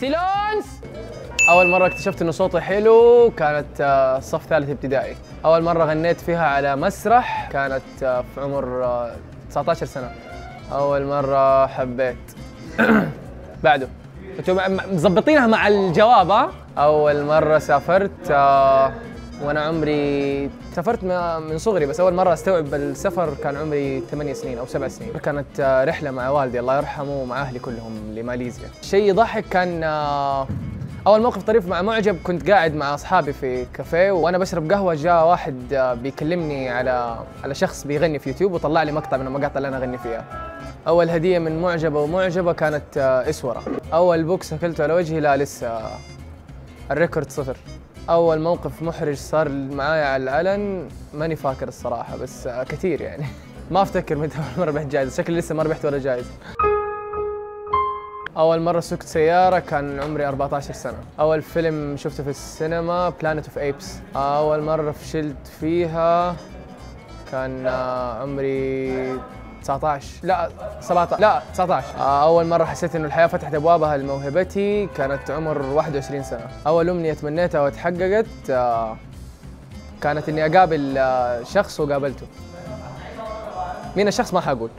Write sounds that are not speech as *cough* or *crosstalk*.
سيلونس! أول مرة اكتشفت إنه صوتي حلو كانت آه، صف ثالث ابتدائي. أول مرة غنيت فيها على مسرح كانت آه، في عمر آه، 19 سنة. أول مرة حبيت. *coughs* بعده. أنتوا مظبطينها مع الجواب ها؟ أول مرة سافرت وأنا عمري سافرت من صغري بس أول مرة أستوعب السفر كان عمري 8 سنين أو 7 سنين. كانت آه، رحلة مع والدي الله يرحمه ومع أهلي كلهم لماليزيا. شيء يضحك كان آه، أول موقف طريف مع معجب كنت قاعد مع أصحابي في كافيه وأنا بشرب قهوة جاء واحد آه، بيكلمني على على شخص بيغني في يوتيوب وطلع لي مقطع من المقاطع اللي أنا أغني فيها. أول هدية من معجبة ومعجبة كانت إسورة. أول بوكس اكلته على وجهي لا لسه ال record صفر. أول موقف محرج صار معايا على العلن ماني فاكر الصراحة بس كثير يعني. ما أفتكر متى أول مرة ربحت جائزه شكلي لسه ما ربحت ولا جائزه أول مرة سكت سيارة كان عمري 14 سنة. أول فيلم شفته في السينما Planet of Apes أول مرة فشلت فيها كان آه، عمري 19 لا 17 لا 19 آه، أول مرة حسيت إنه الحياة فتحت أبوابها لموهبتي كانت عمر 21 سنة. أول أمنية تمنيتها وتحققت آه، كانت إني أقابل آه، شخص وقابلته. مين الشخص؟ ما حقول.